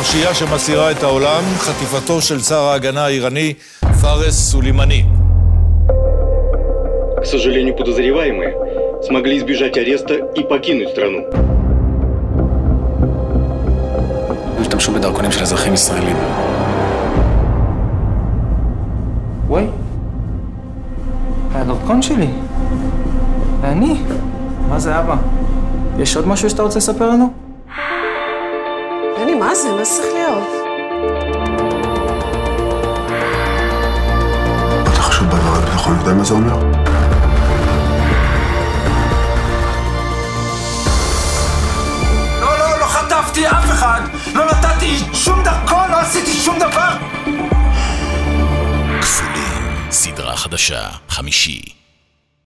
פרשייה שמסעירה את העולם, חטיפתו של שר ההגנה האיראני פארס סולימני. К сожалению, подозреваемые смогли избежать ареста и покинуть страну. השתמשו בדרכונים של אזרחים ישראלים. וואי, הדרכון שלי. ואני? מה זה אבא? יש עוד משהו שאתה רוצה לספר לנו? מה זה? מה זה צריך להיות? אתה חשוד בעבירת ביטחון, אתה יודע מה זה אומר? לא, לא, לא חטפתי אף אחד! לא נתתי שום דרכון, לא עשיתי שום דבר! כפולים, סדרה חדשה, חמישי,